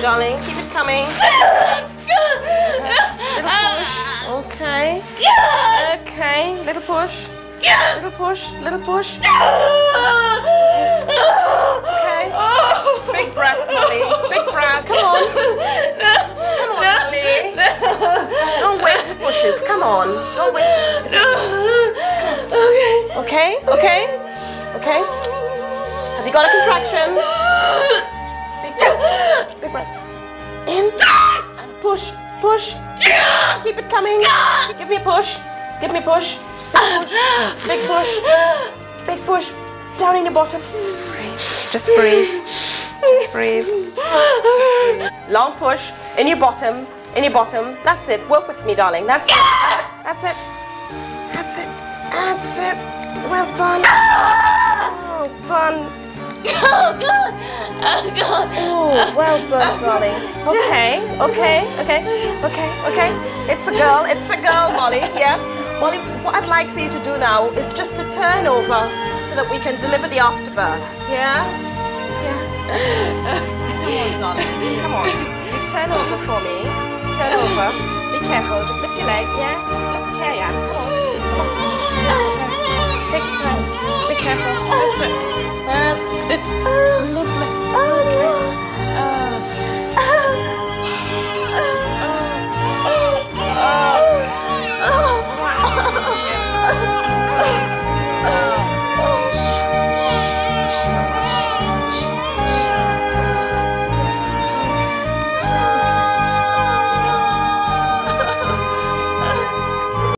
darling. Keep it coming. Little push. Okay. Okay. Little push. Little push. Little push. Okay. Big breath, Molly. Big breath. Come on. Come on, Molly. Don't waste the pushes. Come on. Don't waste. Okay. Okay. Okay. Has he got a contraction? Breath. In. And push. Push. Keep it coming. Give me a push. Give me a push. Big push. Big push. Down in your bottom. Just breathe. Just breathe. Just breathe. Long push. In your bottom. In your bottom. That's it. Work with me, darling. That's it. That's it. That's it. That's it. Well done. Ah! Well done. Oh God! Oh God! Oh, well done, darling. Okay, okay, okay, okay, okay. It's a girl, it's a girl, Molly, yeah? Molly, what I'd like for you to do now is just to turn over so that we can deliver the afterbirth, yeah? Yeah. Come on, darling, come on. You turn over for me. Turn over. Be careful, just lift your leg, yeah?